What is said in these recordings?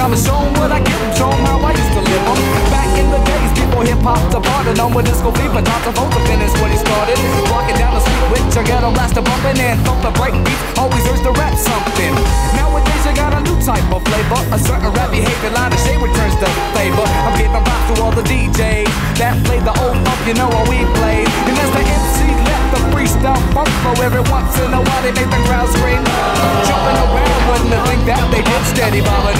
I was shown what I get Show shown how I used to live on. Back in the days, people hip hop departed on with disco fever, not the vocal finish when it started. Walking down the street with your ghetto blaster bumping and throw the bright beats, always urge to rap something. Nowadays you got a new type of flavor, a certain rap behavior line of shade returns the favor. I'm giving props to all the DJs that play the old funk, you know what we play. And as the MC left the freestyle funk flow every once in a while, they make the crowd scream, jumping around, wouldn't think that they did steady bobbing.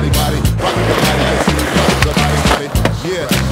body, body, body, body, body. Yeah.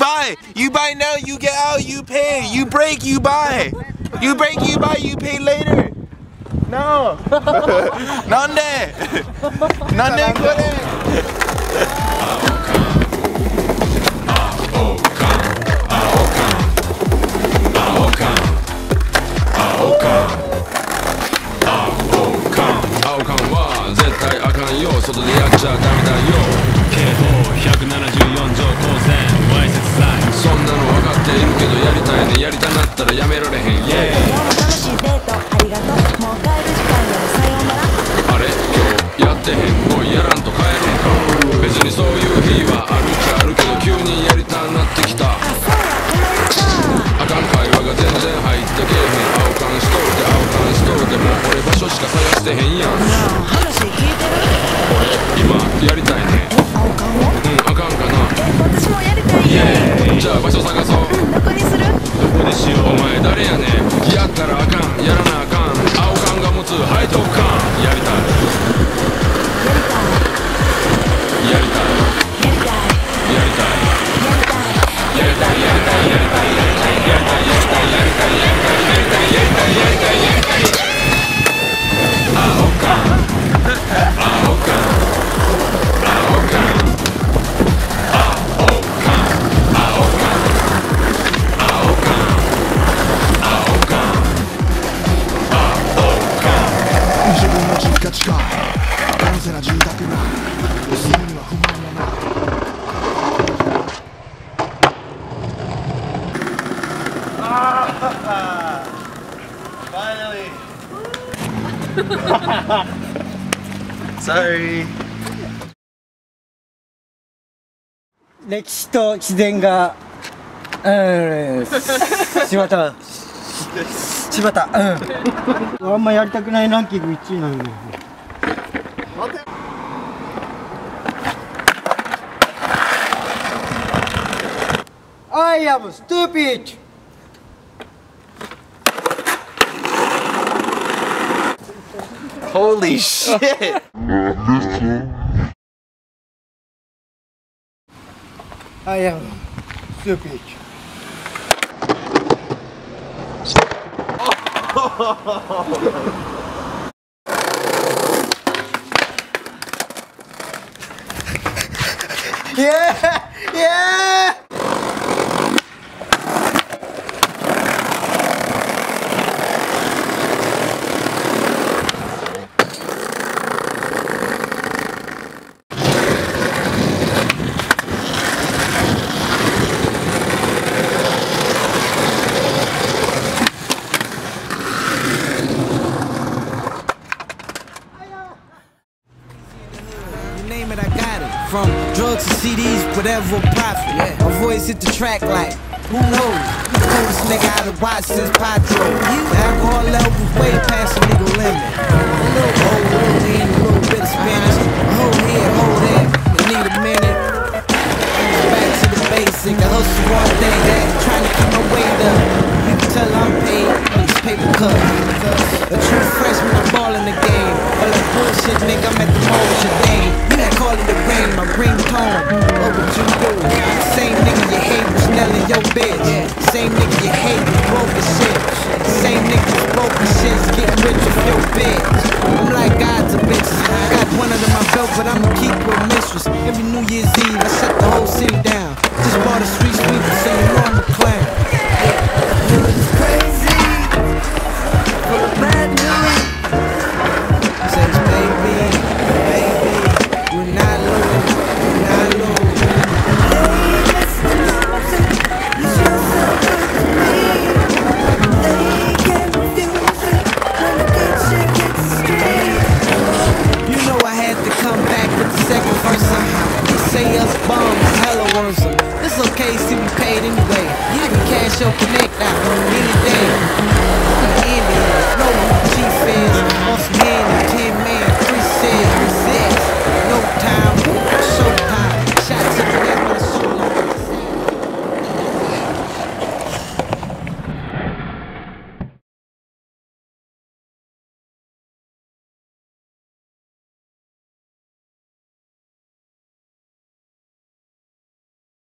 buy. You buy now, you get out, you pay. You break, you buy. You break, you buy, you pay later. No. Nande. Nande kore. Aokan りたいねやりたなったらやめられへん。イエーイ今日も楽しいデートありがとうもう帰る時間よさようならあれ？今日やってへん。もうやらんと帰ろうか。別にそういう日はあるっちゃあるけど急にやりたなってきた。あそうやあかん会話が全然入ってけえへん。青缶しとるで青缶しとるでもう俺場所しか探してへんやん 歴史と自然がうん柴田柴田うん。あんまやりたくないランキング1位なんだよ I am stupid! Holy shit! I am stupid. yeah! Yeah! Whatever profit. Yeah. My voice hit the track like, who knows? The coldest nigga out of watch since Patro. The alcohol levels way past the legal limit. Little old, oh, oh, You hate was broke as shit. Same nigga was broke as shit, getting rich off your bitch. I'm like God's a bitch. Got one under my belt, but I'ma keep a mistress. Every New Year's Eve, I shut the whole city down. Just bought a street sweeper, so you know I'm a clown. Says baby, baby, you're not low, you're not low. ways to be paid anyway. You can cash your connect out anything.